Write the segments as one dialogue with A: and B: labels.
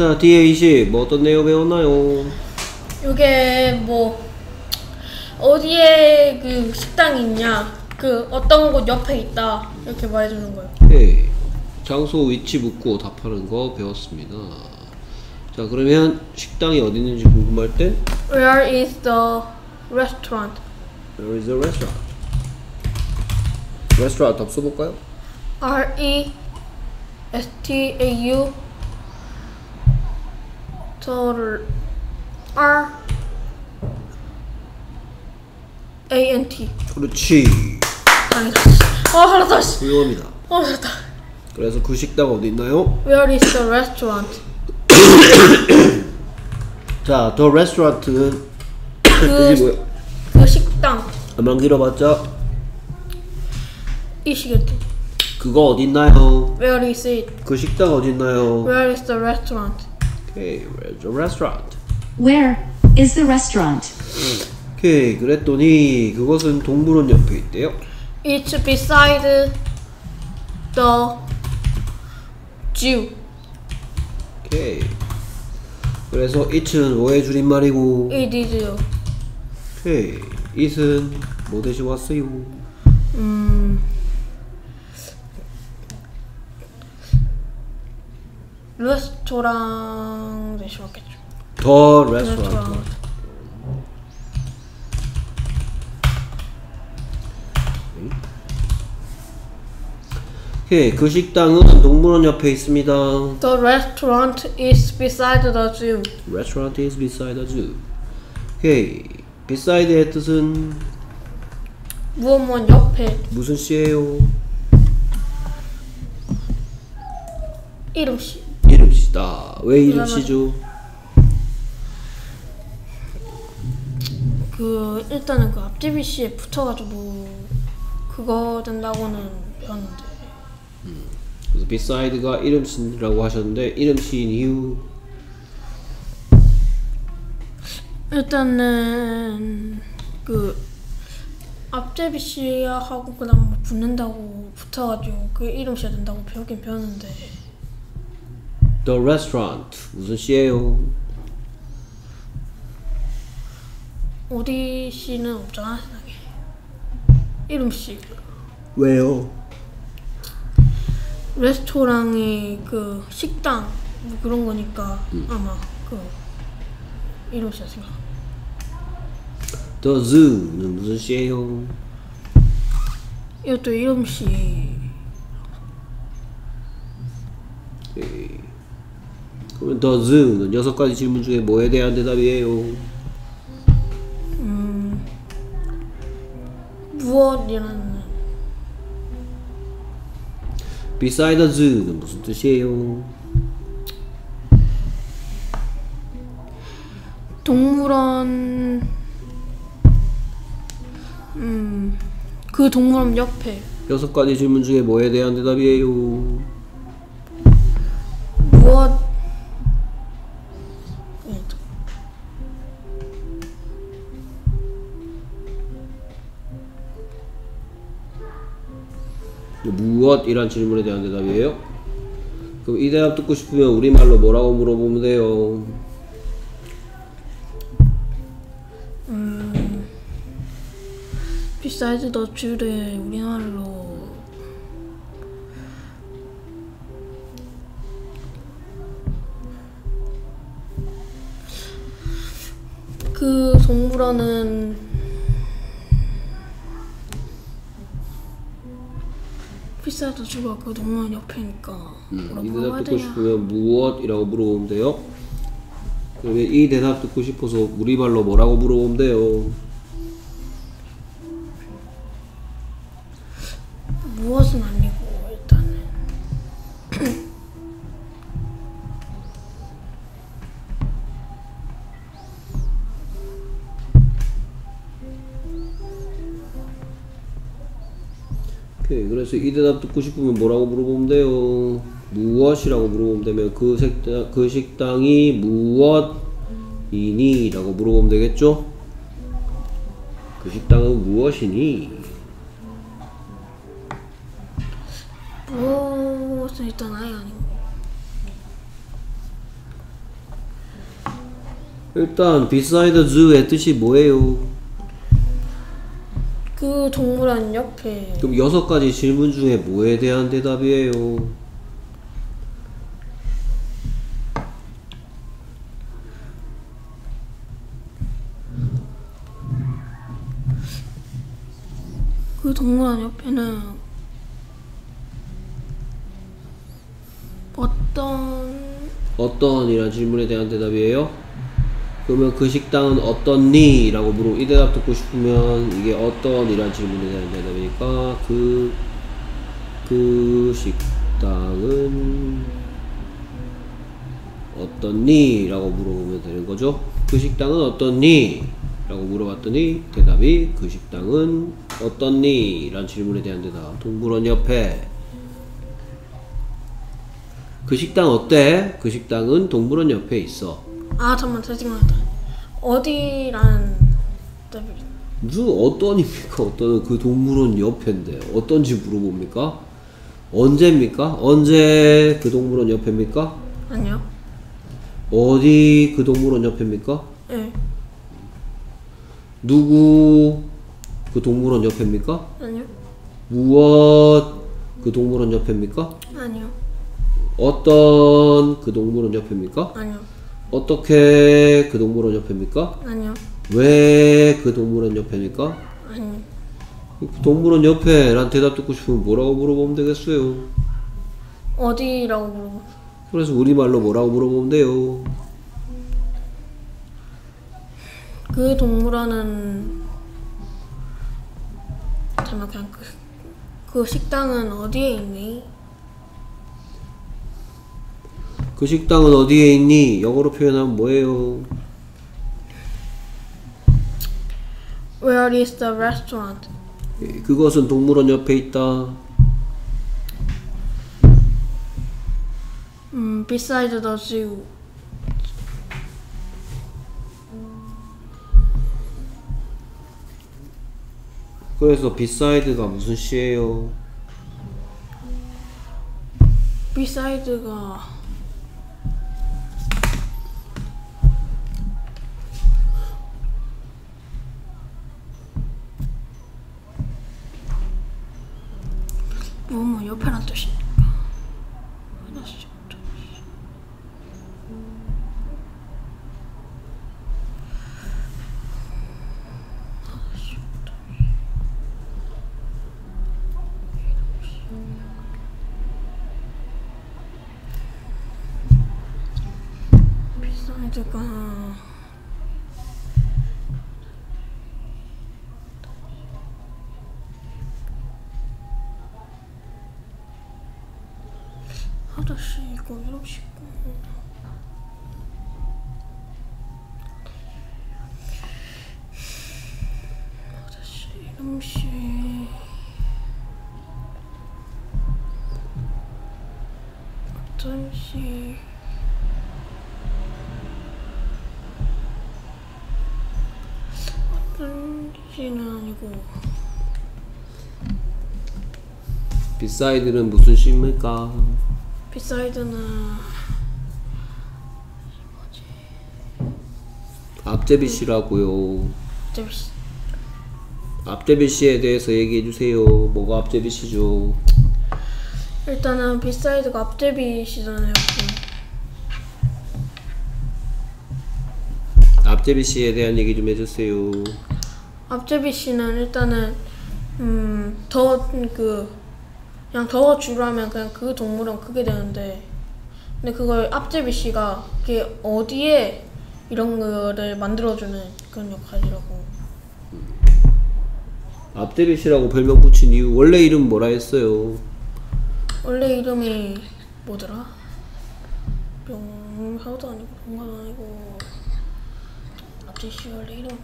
A: 자, DA20 뭐 어떤 내용 배웠나요?
B: 이게 뭐 어디에 그 식당이 있냐 그 어떤 곳 옆에 있다 이렇게 말해주는 거예요.
A: 네. 장소 위치 묻고 답하는 거 배웠습니다. 자, 그러면 식당이 어디 있는지 궁금할 땐
B: Where is the restaurant?
A: Where is the restaurant? restaurant 답 써볼까요?
B: R E S T A U 저 R A N T
A: 그렇지.
B: 아니다. 어 알았다. 씨.
A: 훌륭합니다.
B: 어 알았다.
A: 그래서 그 식당 어디 있나요?
B: Where is the restaurant?
A: 자, the restaurant는 뜻이 뭐예요?
B: 그 식당
A: 한번 길어봤자
B: 이 시겠지.
A: 그거 어디 있나요?
B: Where is it?
A: 그 식당 어디 있나요?
B: Where is the restaurant?
A: 오케이, where's the restaurant?
C: Where is the restaurant?
A: 오케이, 그랬더니 그것은 동물원 옆에 있대요.
B: It's beside the zoo.
A: 오케이. 그래서 it은 뭐의 줄임말이고,
B: It is
A: 오케이, it은 뭐 대신 왔어요?
B: 음 레스토랑 대신 왔겠죠.
A: the restaurant.
B: 레스토랑.
A: 오케이, 그 식당은 동물원 옆에 있습니다.
B: The restaurant is beside the zoo.
A: Restaurant is beside the zoo. 오케이, beside의 뜻은
B: 무엇 무엇 옆에
A: 무슨 시예요?
B: 이름 씨.
A: 이름시다. 왜 이름시죠?
B: 그 일단은 그 앞제비 씨에 붙여가지고 그거 된다고는 배웠는데
A: 그래서 beside가 이름시라고 하셨는데 이름 시인 이유
B: 일단은 그 앞제비 씨하고 그다음 뭐 붙는다고 붙어가지고 그 이름씨 된다고 배우긴 배웠는데
A: The restaurant 무슨 시예요?
B: 어디 씨는 없잖아 생각에 이름 씨
A: 왜요?
B: 레스토랑이 그 식당 뭐 그런 거니까 아마 그 이름씨라 생각
A: The zoo는 무슨 시예요?
B: 이것도 이름 씨
A: 오케이. 그러면 the zoo는 여섯 가지 질문 중에 뭐에 대한 대답이에요?
B: 무엇이라는
A: Beside the zoo는 무슨 뜻이에요?
B: 동물원 음 그 동물원 옆에
A: 여섯 가지 질문 중에 뭐에 대한 대답이에요?
B: 무엇
A: 이란 질문에 대한 대답이에요? 그럼 이 대답 듣고 싶으면 우리말로 뭐라고 물어보면 돼요?
B: 비사이즈 더 줄에 우리말로 그 동물원은 비사이즈 주가 그 동물원 옆에니까
A: 음, 이 대답 듣고 싶으면 무엇이라고 물어보면 돼요? 그러면 이 대답 듣고 싶어서 우리말로 뭐라고 물어보면 돼요? 오케이 그래서 이 대답 듣고 싶으면 뭐라고 물어보면 돼요? 무엇이라고 물어보면 되면 그 식당, 그 식당이 무엇이니? 라고 물어보면 되겠죠? 그 식당은 무엇이니?
B: 무엇은 일단 아예 아니고
A: 일단 beside zoo의 뜻이 뭐예요?
B: 그 동물원 옆에
A: 그럼 여섯 가지 질문 중에 뭐에 대한 대답이에요?
B: 그 동물원 옆에는 어떤
A: 어떤 이란 질문에 대한 대답이에요? 그러면 그 식당은 어떻니? 라고 물어 이 대답 듣고 싶으면 이게 어떤 이란 질문에 대한 대답이니까 그, 그 식당은 어떻니? 라고 물어보면 되는 거죠. 그 식당은 어떻니? 라고 물어봤더니 대답이 그 식당은 어떻니? 라는 질문에 대한 대답. 동물원 옆에 그 식당 어때? 그 식당은 동물원 옆에 있어.
B: 아 잠만. 어디라는 답이
A: 무슨 어떤입니까? 어떤 그 동물원 옆인데 어떤지 물어봅니까? 언제입니까? 언제 그 동물원 옆입니까?
B: 아니요?
A: 어디 그 동물원 옆입니까?
B: 예
A: 누구 그 동물원 옆입니까?
B: 아니요
A: 무엇 그 동물원 옆입니까?
B: 아니요
A: 어떤 그 동물원 옆입니까?
B: 아니요
A: 어떻게 그 동물원 옆입니까?
B: 아니요
A: 왜 그 동물원 옆입니까?
B: 아니요
A: 동물원 옆에 란 대답 듣고 싶으면 뭐라고 물어보면 되겠어요?
B: 어디라고 물어보
A: 그래서 우리말로 뭐라고 물어보면 돼요?
B: 그 동물원은 잠깐 그냥 그, 그 식당은 어디에 있니?
A: 그 식당은 어디에 있니? 영어로 표현하면 뭐예요?
B: Where is the restaurant?
A: 예, 그것은 동물원 옆에 있다.
B: 음, beside the zoo.
A: 그래서 beside가 무슨 시예요?
B: 옆 에란 뜻이니 아저씨 이거 이러시고 아저씨 이름씨. 아저씨. 아저씨는 아니고.
A: beside는 무슨 씨입니까?
B: beside는
A: 앞제비 씨라고요.
B: 재밌
A: 앞제비 씨에 대해서 얘기해 주세요. 뭐가 앞제비 씨죠?
B: 일단은 beside가 앞제비씨잖아요.
A: 앞제비 씨에 대한 얘기 좀 해주세요.
B: 앞제비 씨는 일단은 음더그 그냥 더 주로 하면 그냥 그 동물원 그게 되는데 근데 그걸 앞제비 씨가 그게 어디에 이런 거를 만들어주는 그런 역할이라고
A: 앞제비 시라고 별명 붙인 이유 원래 이름 뭐라 했어요?
B: 원래 이름이 뭐더라? 명하도 아니고 동화도 아니고 앞제비 씨 원래 이름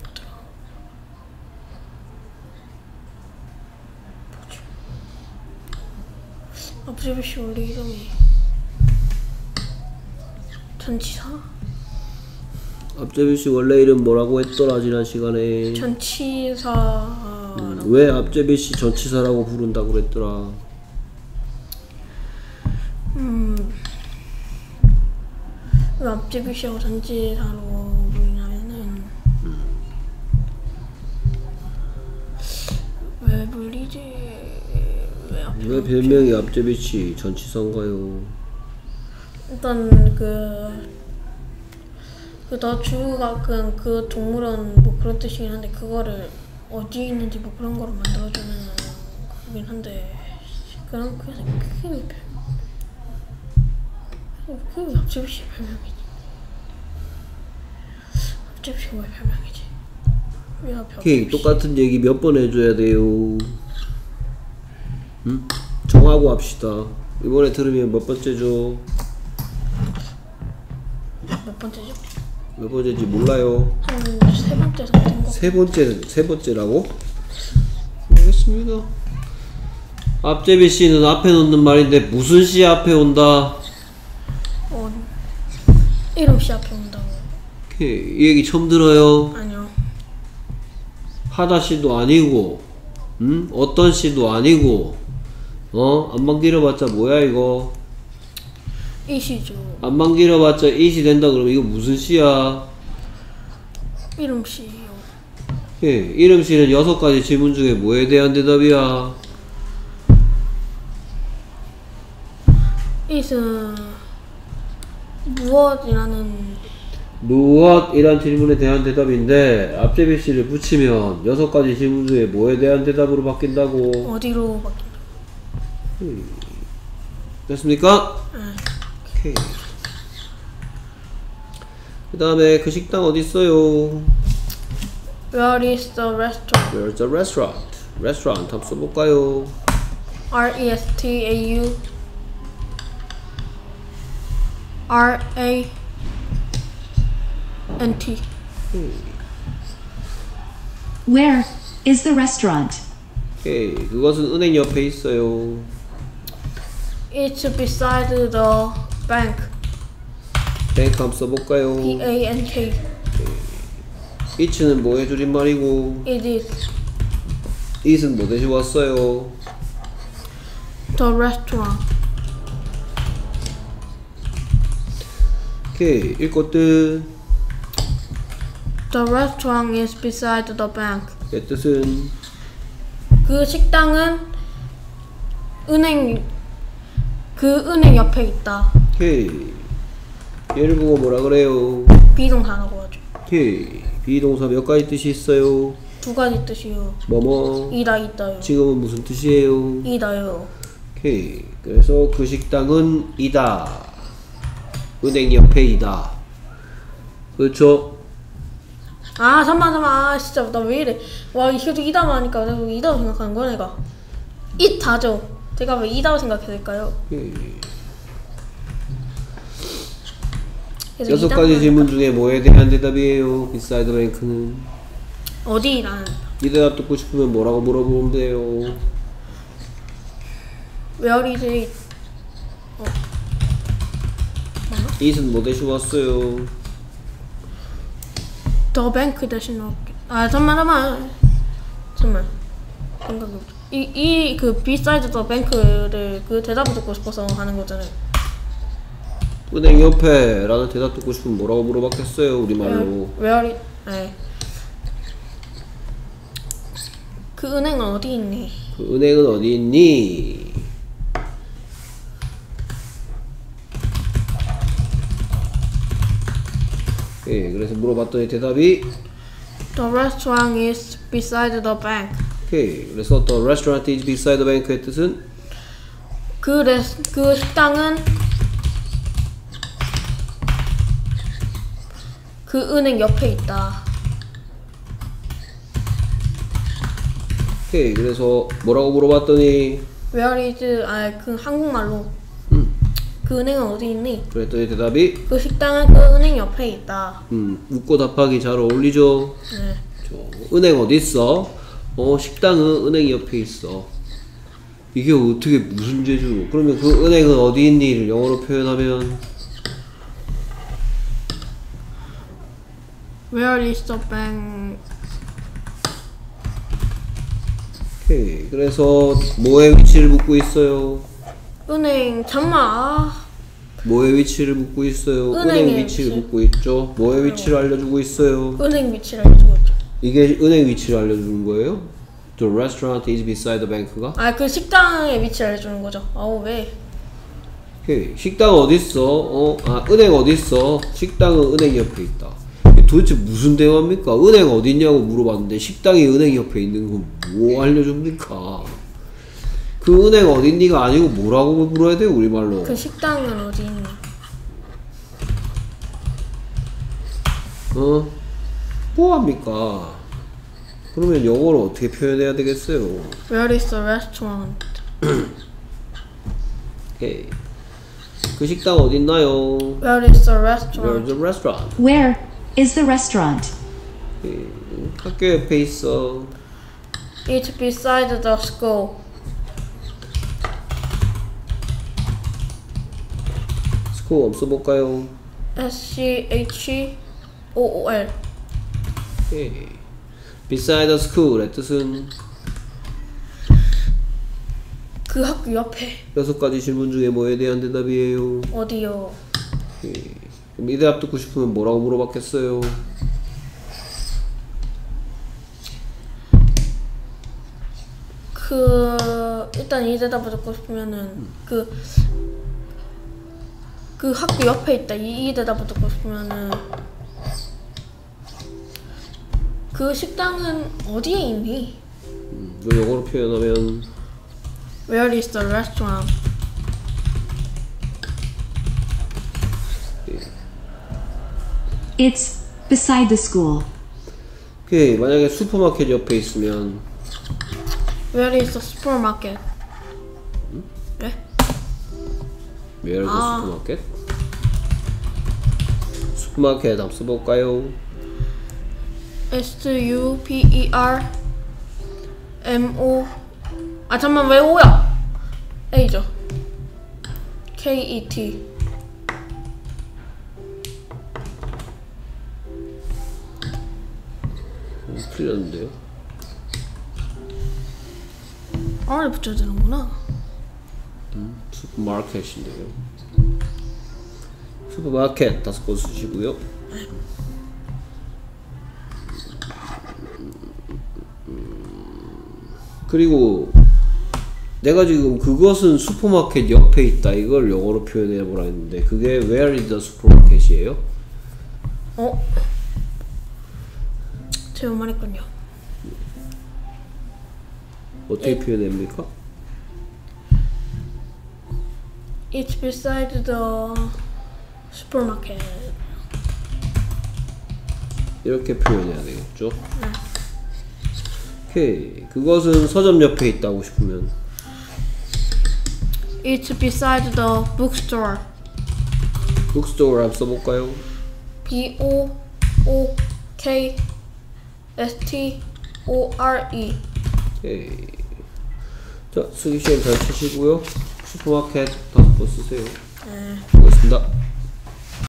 B: 아브제비 씨 원래 이름이 전치사?
A: 앞제비 씨 원래 이름 뭐라고 했더라 지난 시간에
B: 전치사
A: 음, 왜 앞제비 씨 전치사라고 부른다고 그랬더라 음...
B: 왜 앞제비 씨하고 전치사로 부르냐면은 음.
A: 왜 불리지? 별명이 앞제비치 전치사인가요?
B: 일단 그, 그더 주가 그, 그 동물원 뭐 그런 뜻이긴 한데 그거를 어디에 있는지 뭐 그런 거로 만들어주는 거긴 한데 그런 그 그게 왜 별- 그게 왜씨 별명이지? 앞집이 씨왜 별명이지? 왜 씨?
A: 똑같은 얘기 몇 번 해줘야 돼요 응? 정하고 합시다 이번에 들으면 몇 번째죠?
B: 몇 번째죠?
A: 몇 번째인지 몰라요
B: 한 세 번째 같은 거.
A: 세 번째 세 번째라고? 알겠습니다. 앞제비 씨는 앞에 놓는 말인데 무슨 씨 앞에 온다?
B: 어, 이름 씨 앞에 온다고.
A: 오케이, 이 얘기 처음 들어요.
B: 아니요.
A: 하다 씨도 아니고, 음? 어떤 씨도 아니고, 어? 안만 길어봤자 뭐야 이거?
B: 이 시죠.
A: 안만 길어봤자 이씨 된다 그러면 이거 무슨 씨야?
B: 이름 씨요.
A: 예, 이름 씨는 여섯 가지 질문 중에 뭐에 대한 대답이야?
B: 이은 무엇이라는
A: 무엇이란 질문에 대한 대답인데 앞제비 씨를 붙이면 여섯 가지 질문 중에 뭐에 대한 대답으로 바뀐다고
B: 어디로 바뀐 다.
A: 됐습니까?
B: 네.
A: 오케이 그 다음에 그 식당 어디 있어요?
B: Where is the restaurant?
A: Where's the restaurant? restaurant 한번 써볼까요?
B: R E S T A U R A N T.
C: Where is the restaurant?
A: 오케이 그것은 은행 옆에 있어요
B: It's beside the bank.
A: 뱅크 한번 써볼까요?
B: B A N K.
A: it는 뭐의 줄임말이고
B: It is
A: it은 뭐 대신 왔어요?
B: the restaurant.
A: 오케이 읽고 뜻
B: The restaurant is beside the bank.
A: 의 뜻은
B: 그 식당은 은행 그 은행 옆에 있다.
A: 오케이 얘를 보고 뭐라 그래요?
B: 비동사라고 하죠.
A: 오케이 비동사 몇 가지 뜻이 있어요?
B: 두 가지 뜻이요.
A: 뭐뭐
B: 이다 있다요.
A: 지금은 무슨 뜻이에요?
B: 이다요.
A: 오케이 그래서 그 식당은 이다 은행 옆에 이다 그렇죠?
B: 아 잠만 잠만 아 진짜 나 왜 이래 와 이것도 이다만 하니까 내가 왜 이다고 생각하는 거야 내가 이다죠 제가 왜 이다고 생각했을까요?
A: 오케이.
B: 그래서
A: 여섯
B: 이다만
A: 가지
B: 하니까.
A: 질문 중에 뭐에 대한 대답이에요? 비사이드 뱅크는
B: 어디라는
A: 이 대답 듣고 싶으면 뭐라고 물어보면 돼요?
B: Where is it?
A: it은 뭐 대신 왔어요?
B: The bank 대신 넣을게 아 잠만 잠만 잠만 없어 이이 그 beside the bank를 그 대답을 듣고 싶어서 하는 거잖아요
A: 은행 옆에 라는 대답 듣고 싶으면 뭐라고 물어봤겠어요 우리말로
B: Where it? 네. 그 은행은 어디 있니?
A: 그 은행은 어디 있니? 예, 그래서 물어봤더니 대답이
B: The restaurant is beside the bank.
A: 오케이. 그래서 the restaurant is beside the bank의 뜻은
B: 그, 레스, 그 식당은 그 은행 옆에 있다.
A: 오케이. 그래서 뭐라고 물어봤더니
B: Where is? 아그 한국말로
A: 음,
B: 그 은행은 어디 있니?
A: 그랬더니 대답이
B: 그 식당은 그 은행 옆에 있다.
A: 음, 묻고 답하기 잘 어울리죠.
B: 네.
A: 저, 은행 어디 있어? 어, 식당은 은행 옆에 있어. 이게 어떻게 무슨 재주? 그러면 그 은행은 어디 있니를 영어로 표현하면
B: Where is the bank?
A: 오케이. 그래서 뭐의 위치를 묻고 있어요?
B: 은행 아,
A: 뭐의 위치를 묻고 있어요?
B: 은행의
A: 은행 위치를
B: 위치.
A: 묻고 있죠. 뭐의 위치를 알려주고 있어요?
B: 은행 위치를 알려주고.
A: 이게 은행 위치를 알려주는 거예요? The restaurant is beside the bank가?
B: 아 그 식당의 위치를 알려주는 거죠. 아우 왜?
A: 오케이. 식당 어딨어? 어? 아 은행 어딨어? 식당은 은행 옆에 있다. 도대체 무슨 대화입니까? 은행 어딨냐고 물어봤는데 식당이 은행 옆에 있는 건 뭐 알려줍니까? 그 은행 어딨니가 아니고 뭐라고 물어야 돼요 우리말로?
B: 그 식당은 어디 있니?
A: 어? 뭐합니까? 그러면 영어로 어떻게 표현해야 되겠어요?
B: Where is the restaurant?
A: 오케이. 그 식당 어딨나요?
B: Where is the restaurant?
A: the restaurant?
C: Where is the restaurant?
A: 오케이. 학교 옆에 있어.
B: It's beside the school.
A: 스코어 없어 볼까요?
B: S C H O O L.
A: 오케이. Beside the school의 뜻은
B: 그 학교 옆에
A: 여섯 가지 질문 중에 뭐에 대한 대답이에요?
B: 어디요?
A: 오케이. 그럼 이 대답 듣고 싶으면 뭐라고 물어봤겠어요?
B: 그 일단 이 대답을 듣고 싶으면은 그 그 학교 옆에 있다. 이, 이 대답을 듣고 싶으면은 그 식당은 어디에 있니?
A: 음, 이거 영어로 표현하면
B: Where is the restaurant?
C: It's beside the school.
A: 오케이. 만약에 슈퍼마켓 옆에 있으면
B: Where is the supermarket? 네?
A: Where is the
B: 아.
A: supermarket? 슈퍼마켓 한번 써볼까요?
B: S U P E R M O 아 잠만 왜 O야? A죠. K E T
A: 음, 틀렸는데요?
B: R을 붙여야 되는구나.
A: 슈퍼마켓인데요. 슈퍼마켓 다섯 번 쓰시고요. 그리고 내가 지금 그것은 슈퍼마켓 옆에 있다 이걸 영어로 표현해 보라 했는데 그게 where is the supermarket이에요?
B: 어? 잘못 말했군요.
A: 어떻게 표현합니까?
B: It's beside the supermarket.
A: 이렇게 표현해야 되겠죠? 오케이 그것은 서점 옆에 있다고 싶으면
B: It's beside the bookstore.
A: bookstore 한번 써볼까요?
B: B O O K S T O R E.
A: 오케이 자 쓰기 시험 잘 치시고요 슈퍼마켓 다섯 번 쓰세요
B: 네.
A: 수고하셨습니다